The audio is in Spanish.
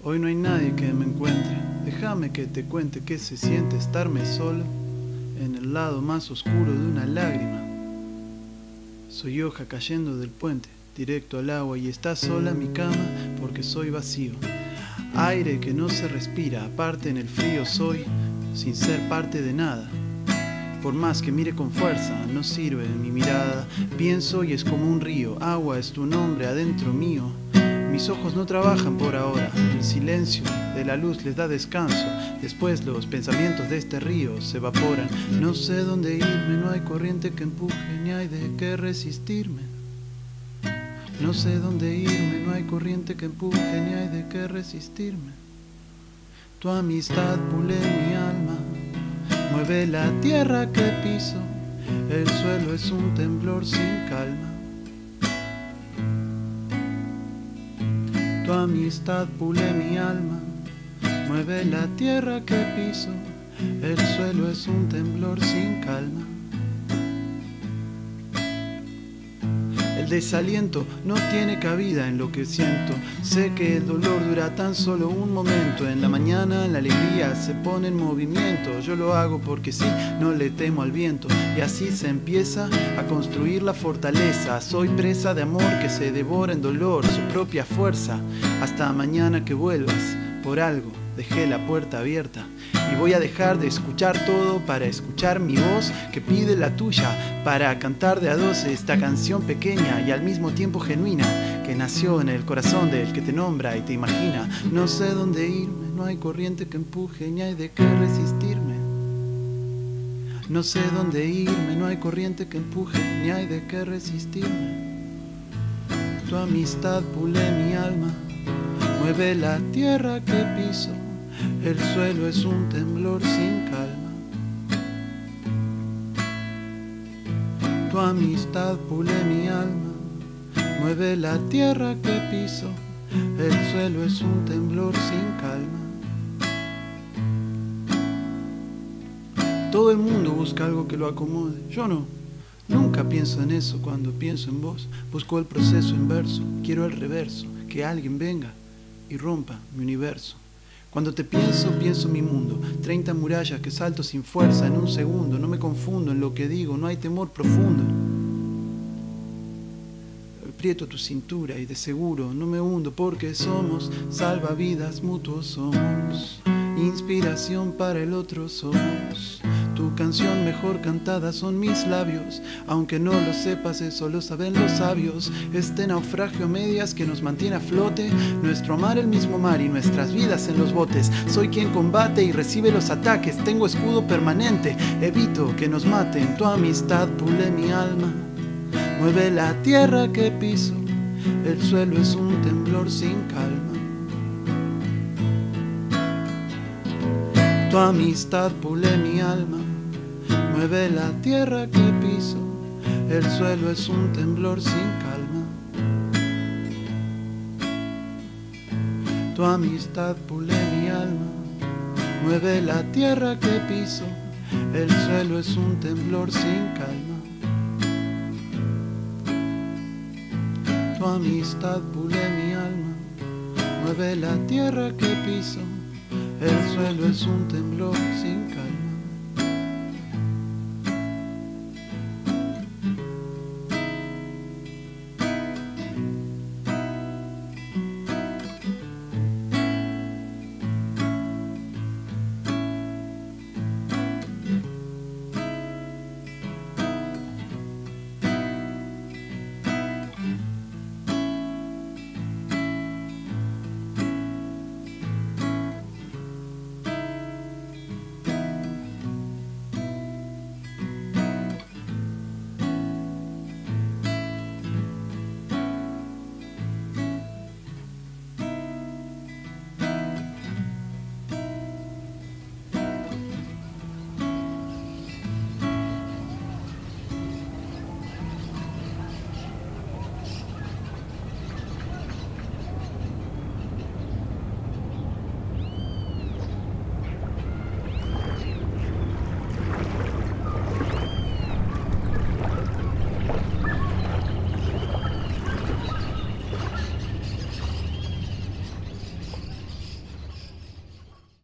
Hoy no hay nadie que me encuentre. Déjame que te cuente qué se siente estarme solo en el lado más oscuro de una lágrima. Soy hoja cayendo del puente, directo al agua y está sola mi cama porque soy vacío. Aire que no se respira, aparte en el frío soy, sin ser parte de nada. Por más que mire con fuerza, no sirve mi mirada. Pienso y es como un río, agua es tu nombre adentro mío. Mis ojos no trabajan por ahora, el silencio de la luz les da descanso. Después los pensamientos de este río se evaporan. No sé dónde irme, no hay corriente que empuje, ni hay de qué resistirme. No sé dónde irme, no hay corriente que empuje, ni hay de qué resistirme. Tu amistad pule mi alma, mueve la tierra que piso, el suelo es un temblor sin calma. Tu amistad pule mi alma, mueve la tierra que piso, el suelo es un temblor sin calma. Desaliento no tiene cabida en lo que siento. Sé que el dolor dura tan solo un momento. En la mañana la alegría se pone en movimiento. Yo lo hago porque sí, no le temo al viento. Y así se empieza a construir la fortaleza. Soy presa de amor que se devora en dolor, su propia fuerza. Hasta mañana que vuelvas, por algo dejé la puerta abierta y voy a dejar de escuchar todo para escuchar mi voz que pide la tuya, para cantar de a dos esta canción pequeña y al mismo tiempo genuina que nació en el corazón del que te nombra y te imagina. No sé dónde irme, no hay corriente que empuje ni hay de qué resistirme. No sé dónde irme, no hay corriente que empuje ni hay de qué resistirme. Tu amistad pule mi alma, mueve la tierra que piso el suelo es un temblor sin calma. Tu amistad pule mi alma, mueve la tierra que piso, el suelo es un temblor sin calma. Todo el mundo busca algo que lo acomode, yo no. Nunca pienso en eso cuando pienso en vos. Busco el proceso inverso, quiero el reverso, que alguien venga y rompa mi universo. Cuando te pienso, pienso mi mundo. Treinta murallas que salto sin fuerza en un segundo. No me confundo en lo que digo, no hay temor profundo. Aprieto tu cintura y de seguro no me hundo porque somos salvavidas mutuos somos. Inspiración para el otro somos. Canción mejor cantada son mis labios, aunque no lo sepas, eso lo saben los sabios. Este naufragio medias que nos mantiene a flote, nuestro mar el mismo mar y nuestras vidas en los botes. Soy quien combate y recibe los ataques, tengo escudo permanente, evito que nos maten. Tu amistad pule mi alma, mueve la tierra que piso, el suelo es un temblor sin calma. Tu amistad pule mi alma, mueve la tierra que piso, el suelo es un temblor sin calma. Tu amistad pule mi alma, mueve la tierra que piso, el suelo es un temblor sin calma. Tu amistad pule mi alma, mueve la tierra que piso, el suelo es un temblor sin calma.